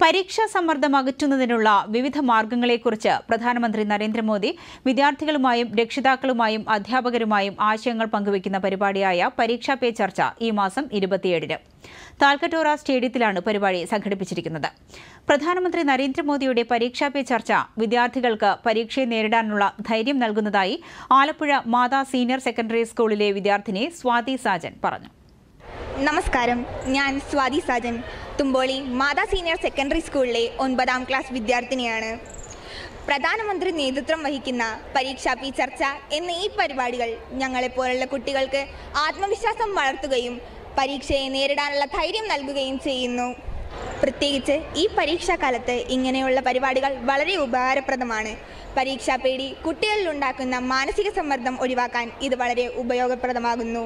പരീക്ഷാ സമ്മർദ്ദം അകറ്റുന്നതിനുള്ള വിവിധ മാർഗങ്ങളെക്കുറിച്ച് പ്രധാനമന്ത്രി നരേന്ദ്രമോദി വിദ്യാർത്ഥികളുമായും രക്ഷിതാക്കളുമായും അധ്യാപകരുമായും ആശയങ്ങൾ പങ്കുവയ്ക്കുന്ന പരിപാടിയായ പരീക്ഷാ പേ ചർച്ച ഈ മാസം ഇരുപത്തിയേഴിന് താൽക്കട്ടോറ സ്റ്റേഡിയത്തിലാണ് പരിപാടി സംഘടിപ്പിച്ചിരിക്കുന്നത്. പ്രധാനമന്ത്രി നരേന്ദ്രമോദിയുടെ പരീക്ഷാ പേ ചർച്ച വിദ്യാർത്ഥികൾക്ക് പരീക്ഷയെ നേരിടാനുള്ള ധൈര്യം നൽകുന്നതായി ആലപ്പുഴ മാതാ സീനിയർ സെക്കൻഡറി സ്കൂളിലെ വിദ്യാർത്ഥിനി സ്വാതി സാജൻ പറഞ്ഞു. നമസ്കാരം. ഞാൻ സ്വാതി സാജൻ. തുമ്പോളി മാതാ സീനിയർ സെക്കൻഡറി സ്കൂളിലെ ഒൻപതാം ക്ലാസ് വിദ്യാർത്ഥിനിയാണ്. പ്രധാനമന്ത്രി നേതൃത്വം വഹിക്കുന്ന പരീക്ഷാ പി ചർച്ച എന്ന ഈ പരിപാടികൾ ഞങ്ങളെപ്പോലുള്ള കുട്ടികൾക്ക് ആത്മവിശ്വാസം വളർത്തുകയും പരീക്ഷയെ നേരിടാനുള്ള ധൈര്യം നൽകുകയും ചെയ്യുന്നു. പ്രത്യേകിച്ച് ഈ പരീക്ഷാകാലത്ത് ഇങ്ങനെയുള്ള പരിപാടികൾ വളരെ ഉപകാരപ്രദമാണ്. പരീക്ഷാ പേടി കുട്ടികളിലുണ്ടാക്കുന്ന മാനസിക സമ്മർദ്ദം ഒഴിവാക്കാൻ ഇത് വളരെ ഉപയോഗപ്രദമാകുന്നു.